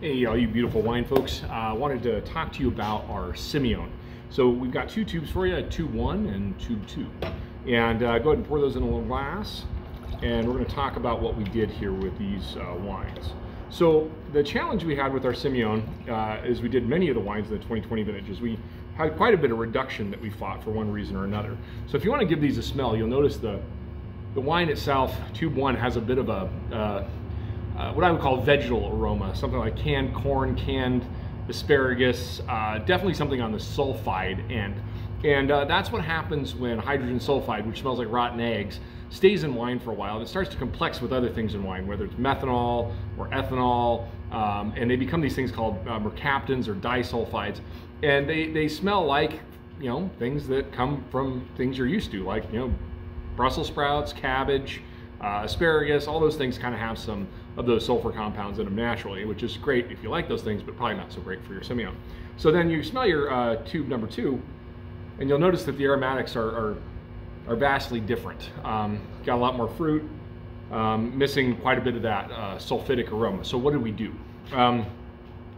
Hey, all you beautiful wine folks. I uh, wanted to talk to you about our Semillon. So we've got two tubes for you, tube one and tube two. And uh, go ahead and pour those in a little glass. And we're gonna talk about what we did here with these uh, wines. So the challenge we had with our Semillon uh, is we did many of the wines in the 2020 vintages. We had quite a bit of reduction that we fought for one reason or another. So if you wanna give these a smell, you'll notice the, the wine itself, tube one, has a bit of a uh, what I would call vegetal aroma, something like canned corn, canned asparagus, uh, definitely something on the sulfide end. And uh, that's what happens when hydrogen sulfide, which smells like rotten eggs, stays in wine for a while. And It starts to complex with other things in wine, whether it's methanol or ethanol, um, and they become these things called uh, mercaptans or disulfides. And they, they smell like, you know, things that come from things you're used to, like, you know, Brussels sprouts, cabbage, uh, asparagus, all those things kind of have some of those sulfur compounds in them naturally, which is great if you like those things, but probably not so great for your Semillon. So then you smell your uh, tube number two, and you'll notice that the aromatics are, are, are vastly different. Um, got a lot more fruit, um, missing quite a bit of that uh, sulfidic aroma. So what did we do? Um,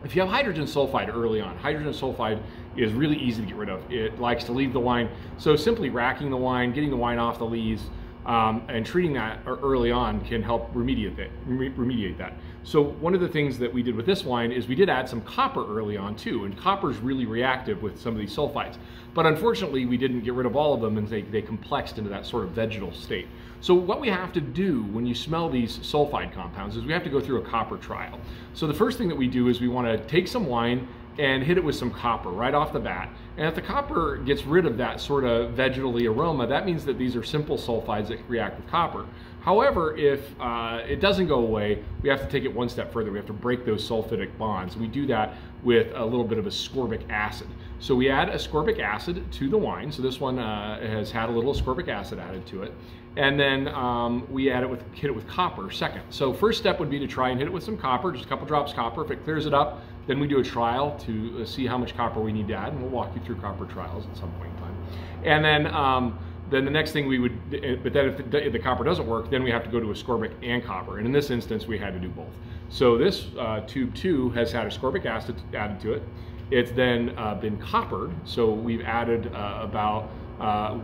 if you have hydrogen sulfide early on, hydrogen sulfide is really easy to get rid of. It likes to leave the wine. So simply racking the wine, getting the wine off the lees, um, and treating that early on can help remediate that, remediate that. So one of the things that we did with this wine is we did add some copper early on too, and copper is really reactive with some of these sulfides. But unfortunately, we didn't get rid of all of them and they, they complexed into that sort of vegetal state. So what we have to do when you smell these sulfide compounds is we have to go through a copper trial. So the first thing that we do is we want to take some wine and hit it with some copper right off the bat. And if the copper gets rid of that sort of vegetally aroma, that means that these are simple sulfides that react with copper. However, if uh, it doesn't go away, we have to take it one step further. We have to break those sulfidic bonds. We do that with a little bit of ascorbic acid. So we add ascorbic acid to the wine. So this one uh, has had a little ascorbic acid added to it. And then um, we add it with, hit it with copper second. So first step would be to try and hit it with some copper, just a couple drops copper. If it clears it up, then we do a trial to uh, see how much copper we need to add, and we'll walk you through copper trials at some point in time. And then, um, then the next thing we would, uh, but then if the, if the, copper doesn't work, then we have to go to ascorbic and copper. And in this instance, we had to do both. So this uh, tube two has had ascorbic acid added to it. It's then uh, been coppered. So we've added uh, about uh,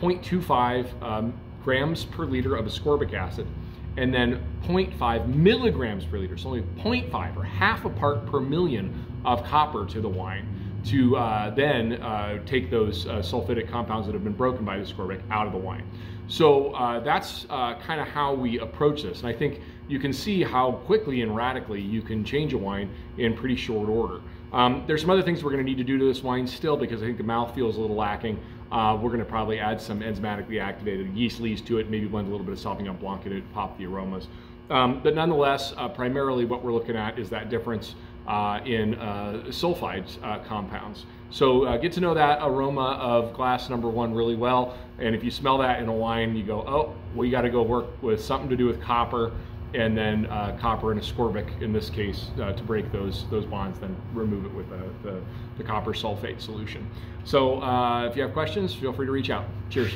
0.25 um, grams per liter of ascorbic acid and then 0.5 milligrams per liter, so only 0.5 or half a part per million of copper to the wine to uh, then uh, take those uh, sulfidic compounds that have been broken by the ascorbic out of the wine. So uh, that's uh, kind of how we approach this. And I think you can see how quickly and radically you can change a wine in pretty short order. Um, there's some other things we're going to need to do to this wine still because I think the mouth feels a little lacking. Uh, we're going to probably add some enzymatically activated yeast lees to it, maybe blend a little bit of Sauvignon Blanc in it, pop the aromas. Um, but nonetheless, uh, primarily what we're looking at is that difference uh, in uh, sulfides uh, compounds. So uh, get to know that aroma of glass number one really well. And if you smell that in a wine, you go, oh, we got to go work with something to do with copper and then uh, copper and ascorbic in this case uh, to break those those bonds, then remove it with the, the, the copper sulfate solution. So uh, if you have questions, feel free to reach out. Cheers.